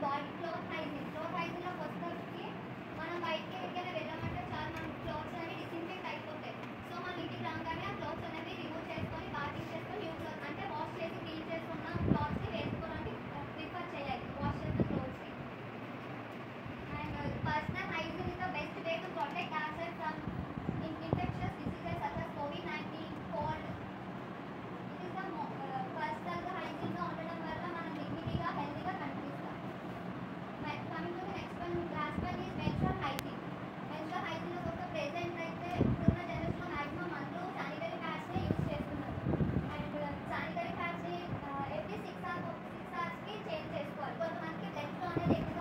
boy clothes Thank you.